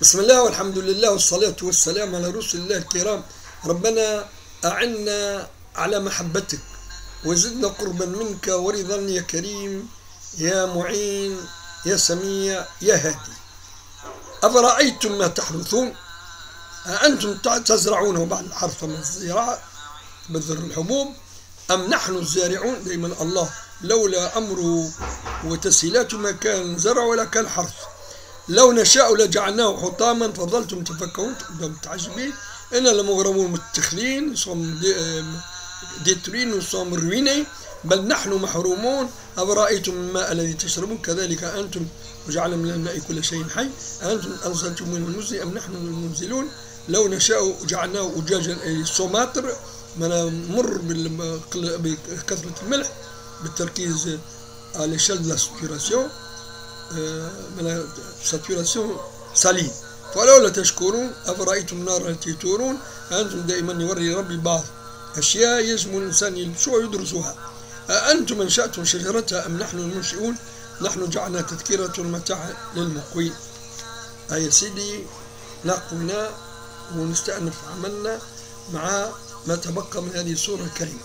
بسم الله والحمد لله والصلاة والسلام على رسل الله الكرام. ربنا أعنا على محبتك وزدنا قربا منك ورضا يا كريم يا معين يا سميع يا هادي. أفرأيتم ما تحرثون أأنتم تزرعونه بعد الحرث من الزراعة بذر الحبوب أم نحن الزارعون؟ دائما الله لولا أمره وتسهيلاته ما كان زرع ولا كان حرث لو نشاء لجعلناه حطاما فظلتم تفكرون متعجبين إن لمغرمون متخلين صم ديترين وصم رويني بل نحن محرومون. أفرأيتم الماء الذي تشربون؟ كذلك أنتم. وجعل من الماء كل شيء حي. أنتم أنزلتم من المزن أم نحن المنزلون؟ لو نشاء جعلناه أجاجا أي سوماتر. مر بكثرة الملح. بالتركيز على شل la saturation saturation saline فلولا تشكرون أفرأيتم النار التي تورون؟ أنتم دائما يوري ربي بعض أشياء يجب الإنسان يلبسوها ويدرسوها أأنتم أنشأتم شجرتها أم نحن المنشئون؟ نحن جعلناها تذكرة ومتاعا للمقوين. أي سيدي نقونا ونستأنف عملنا مع ما تبقى من هذه السورة الكريمة.